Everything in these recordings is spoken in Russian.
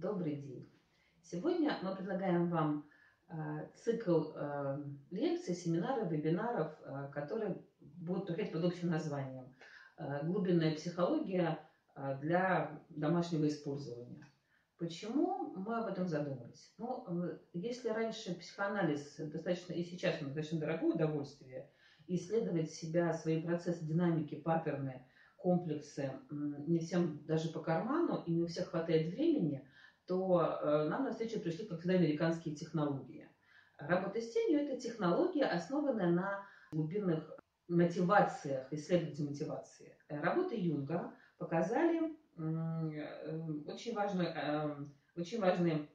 Добрый день. Сегодня мы предлагаем вам э, цикл э, лекций, семинаров, вебинаров, э, которые будут проходить под общим названием «Глубинная психология для домашнего использования». Почему мы об этом задумались? Ну, если раньше психоанализ достаточно, и сейчас он достаточно дорогое удовольствие, исследовать себя, свои процессы, динамики, паттерны, комплексы не всем даже по карману, и не у всех хватает времени, то э, нам на встречу пришли, как всегда, американские технологии. Работа с тенью – это технология, основанная на глубинных мотивациях, исследователей мотивации. Работы Юнга показали э, очень важный, э, очень важный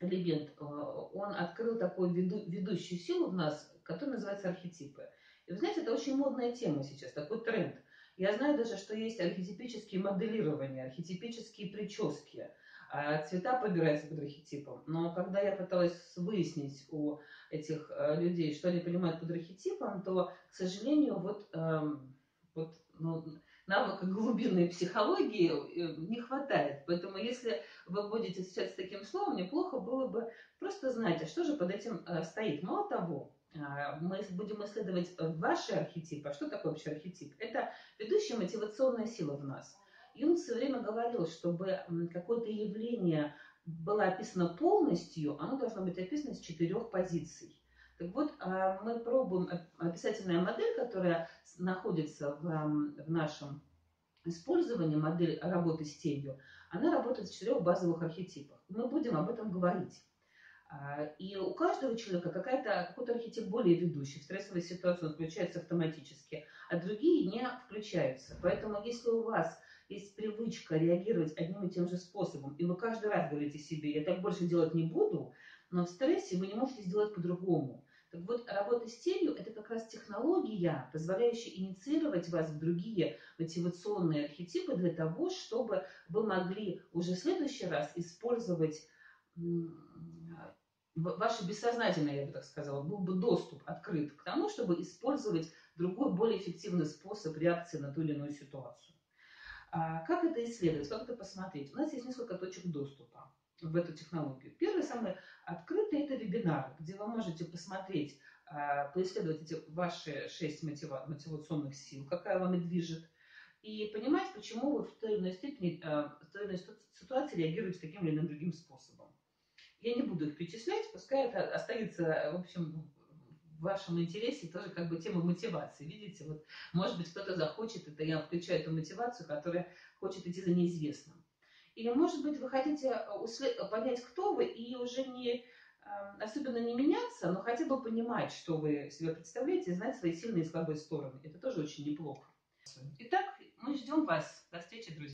элемент. Он открыл такую веду, ведущую силу в нас, которая называется архетипы. И вы знаете, это очень модная тема сейчас, такой тренд. Я знаю даже, что есть архетипические моделирования, архетипические прически – а цвета подбираются под архетипом. Но когда я пыталась выяснить у этих э, людей, что они понимают под архетипом, то, к сожалению, вот, эм, вот ну, навыка глубинной психологии э, не хватает. Поэтому если вы будете сейчас с таким словом, неплохо было бы просто знать, а что же под этим э, стоит. Мало того, мы будем исследовать ваши архетипы. А что такое вообще архетип? Это ведущая мотивационная сила в нас – Юнг все время говорил, чтобы какое-то явление было описано полностью, оно должно быть описано с четырех позиций. Так вот, а, мы пробуем описательная модель, которая находится в нашем использовании, модель работы с тенью, она работает в четырех базовых архетипах. Мы будем об этом говорить. А, и у каждого человека какая-то, какой-то архетип более ведущий. В стрессовой ситуации он включается автоматически, а другие не включаются. Поэтому если у вас есть привычка реагировать одним и тем же способом, и вы каждый раз говорите себе, я так больше делать не буду, но в стрессе вы не можете сделать по-другому. Так вот, работа с тенью – это как раз технология, позволяющая инициировать вас в другие мотивационные архетипы для того, чтобы вы могли уже в следующий раз использовать ваше бессознательное, я бы так сказала, был бы доступ открыт к тому, чтобы использовать другой, более эффективный способ реакции на ту или иную ситуацию. А как это исследовать, как это посмотреть? У нас есть несколько точек доступа в эту технологию. Первый, самый открытый, это вебинар, где вы можете посмотреть, а, поисследовать эти ваши шесть мотива мотивационных сил, какая вами движет, и понимать, почему вы в той или иной степени, а, в той или иной ситуации реагируете таким или иным другим способом. Я не буду их перечислять, пускай это останется, в общем, в вашем интересе тоже как бы тема мотивации. Видите, вот, может быть, кто-то захочет, это я включаю эту мотивацию, которая хочет идти за неизвестным. Или, может быть, вы хотите э, понять, кто вы, и уже не эм, особенно не меняться, но хотя бы понимать, что вы себе представляете, знать свои сильные и слабые стороны. Это тоже очень неплохо. Итак, мы ждем вас. До встречи, друзья.